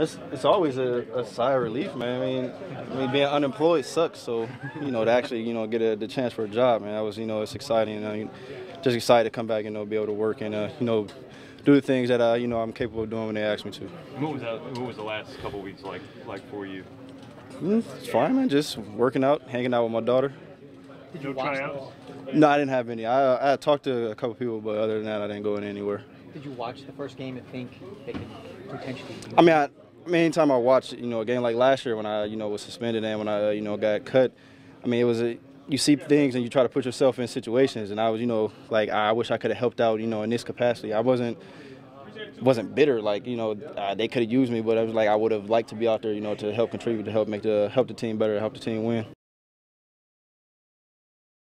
It's, it's always a, a sigh of relief, man. I mean, I mean, being unemployed sucks. So, you know, to actually, you know, get a, the chance for a job, man, that was, you know, it's exciting. I mean, just excited to come back and, you know, be able to work and, uh, you know, do the things that, uh, you know, I'm capable of doing when they ask me to. What was that? What was the last couple weeks like like for you? Mm, it's fine, man. Just working out, hanging out with my daughter. Did you No watch tryouts? No, I didn't have any. I, I talked to a couple people, but other than that, I didn't go in anywhere. the, Did you watch the first game and think they could potentially? I mean, I, I mean, anytime I watch, you know, a game like last year when I, you know, was suspended and when I, you know, got cut, I mean, it was a, you see things and you try to put yourself in situations, and I was, you know, like I wish I could have helped out, you know, in this capacity. I wasn't wasn't bitter, like you know, uh, they could have used me, but I was like I would have liked to be out there, you know, to help contribute, to help make the help the team better, help the team win.